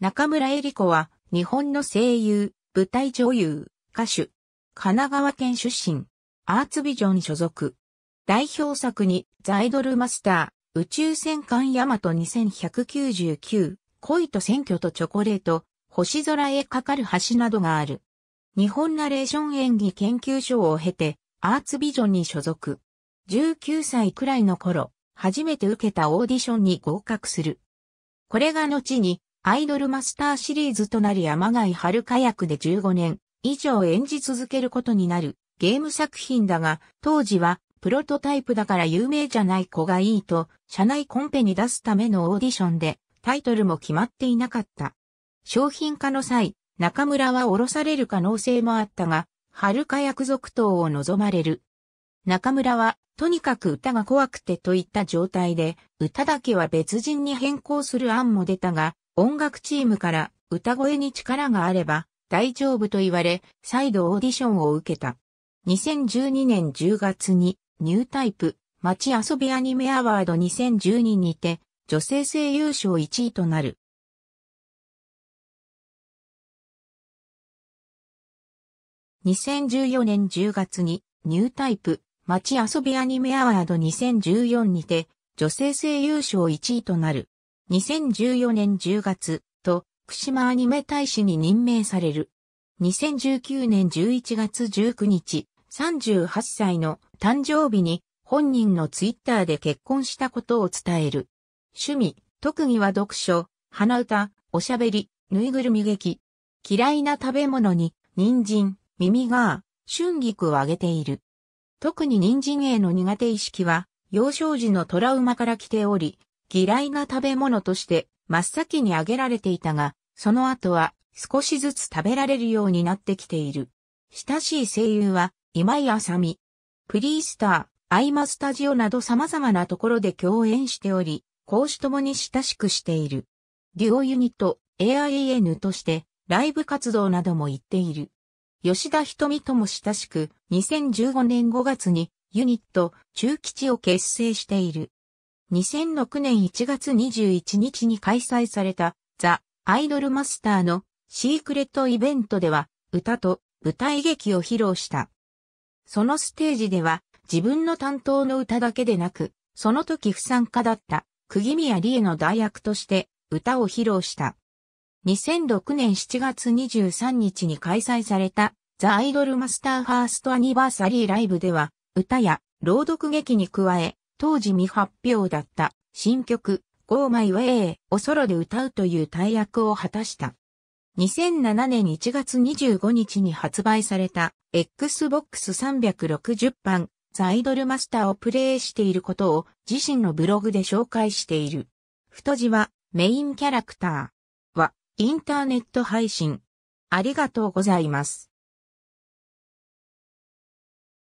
中村恵里子は日本の声優、舞台女優、歌手。神奈川県出身。アーツビジョン所属。代表作にザイドルマスター、宇宙戦艦ヤマト2199、恋と選挙とチョコレート、星空へかかる橋などがある。日本ナレーション演技研究所を経て、アーツビジョンに所属。19歳くらいの頃、初めて受けたオーディションに合格する。これが後に、アイドルマスターシリーズとなり山貝遥役で15年以上演じ続けることになるゲーム作品だが、当時はプロトタイプだから有名じゃない子がいいと、社内コンペに出すためのオーディションで、タイトルも決まっていなかった。商品化の際、中村は降ろされる可能性もあったが、遥役続投を望まれる。中村は、とにかく歌が怖くてといった状態で、歌だけは別人に変更する案も出たが、音楽チームから歌声に力があれば大丈夫と言われ、再度オーディションを受けた。2012年10月にニュータイプ街遊びアニメアワード2012にて女性声優賞1位となる。2014年10月にニュータイプ街遊びアニメアワード2014にて女性声優賞1位となる。2014年10月と串島アニメ大使に任命される。2019年11月19日、38歳の誕生日に本人のツイッターで結婚したことを伝える。趣味、特技は読書、鼻歌、おしゃべり、ぬいぐるみ劇。嫌いな食べ物に、人参、耳が、春菊をあげている。特に人参への苦手意識は、幼少時のトラウマから来ており、嫌いな食べ物として真っ先に挙げられていたが、その後は少しずつ食べられるようになってきている。親しい声優は今井あさみ、プリースター、アイマスタジオなど様々なところで共演しており、講師ともに親しくしている。デュオユニット AIN としてライブ活動なども行っている。吉田瞳とも親しく、2015年5月にユニット中吉を結成している。2006年1月21日に開催されたザ・アイドルマスターのシークレットイベントでは歌と舞台劇を披露した。そのステージでは自分の担当の歌だけでなく、その時不参加だった釘宮理恵の代役として歌を披露した。2006年7月23日に開催されたザ・アイドルマスターファーストアニバーサリーライブでは歌や朗読劇に加え当時未発表だった新曲 Go My Way をソロで歌うという大役を果たした。2007年1月25日に発売された Xbox 360版ザ・イドルマスターをプレイしていることを自身のブログで紹介している。太字はメインキャラクターはインターネット配信。ありがとうございます。